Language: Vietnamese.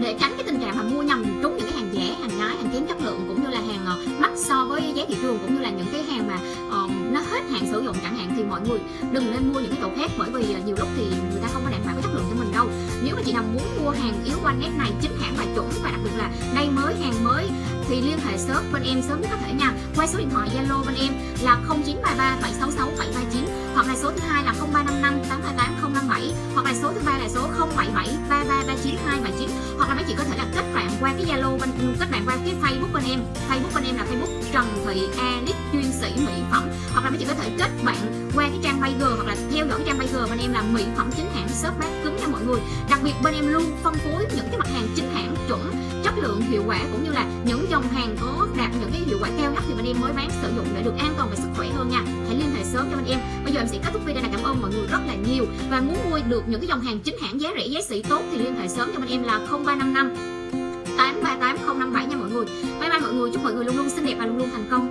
để tránh cái tình trạng mà mua nhầm trúng những cái hàng rẻ hàng nhái hàng kém chất lượng cũng như là hàng ờ, mắc so với giá thị trường cũng như là những cái hàng mà uh, nó hết hạn sử dụng chẳng hạn thì mọi người đừng nên mua những cái chỗ khác bởi vì ờ, nhiều lúc thì người ta không có đảm bảo cái chất lượng cho mình đâu. Nếu mà chị nào muốn mua hàng yếu quanh nét này chính hãng và chuẩn và đặc biệt là đây mới hàng mới thì liên hệ sớm bên em sớm nhất có thể nha. Qua số điện thoại Zalo bên em là 0933 766 739 hoặc là số thứ hai là 0355 828 057 hoặc là số thứ ba là số 077 3339 chị có thể là kết bạn qua cái Zalo bên, kết bạn qua cái Facebook bên em. Facebook bên em là Facebook Trần Thị Alice chuyên sĩ mỹ phẩm. Hoặc là mấy chị có thể kết bạn qua cái trang Bayer hoặc là theo dõi cái trang Bayer bên em là mỹ phẩm chính hãng shop bán cứng nha mọi người. Đặc biệt bên em luôn phân phối những cái mặt hàng chính hãng chuẩn, chất lượng, hiệu quả cũng như là những dòng hàng có đạt những cái hiệu quả cao nhất thì bên em mới bán sử dụng để được an toàn và sức khỏe hơn nha sớm cho anh em. Bây giờ em sẽ kết thúc video này. Cảm ơn mọi người rất là nhiều. Và muốn mua được những cái dòng hàng chính hãng giá rẻ, giá sỉ tốt thì liên hệ sớm cho bên em là 0355 838057 nha mọi người. Bye bye mọi người. Chúc mọi người luôn luôn xinh đẹp và luôn luôn thành công.